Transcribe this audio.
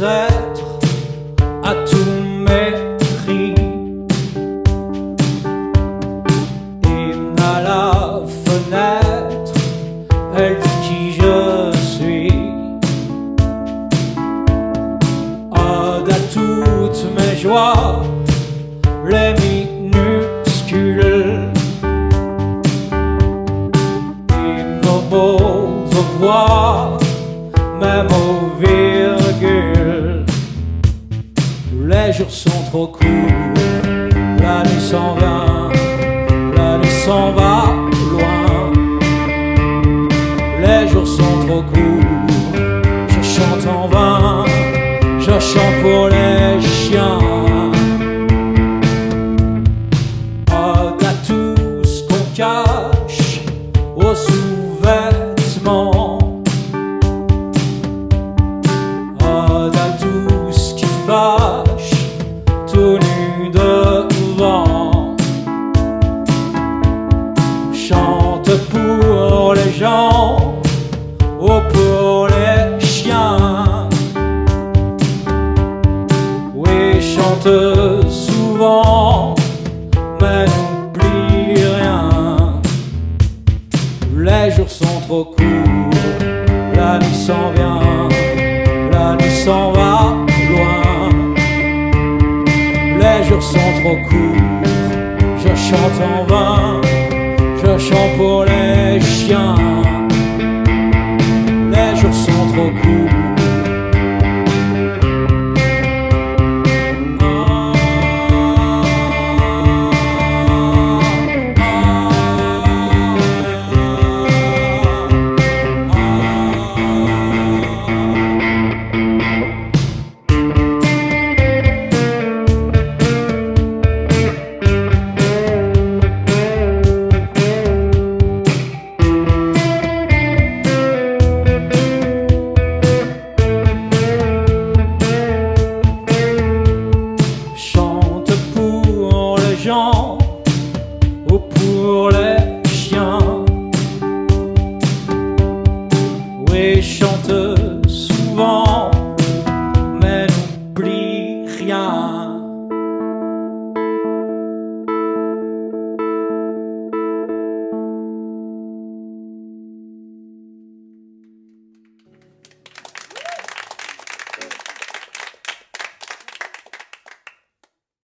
les êtres à tous mes cris. Hymne à la fenêtre, elle dit qui je suis. Ode à toutes mes joies, les minuscules. Hymne aux mots, aux voix, même aux virgules. Les jours sont trop courts, la nuit s'en vient, pour les chiens. Oui, chante souvent, mais n'oublie rien. Les jours sont trop courts, la nuit s'en vient, la nuit s'en va loin. Les jours sont trop courts, je chante en vain, je chante pour les chiens. Pour les chiens. Oui, chante souvent, mais n'oublie rien.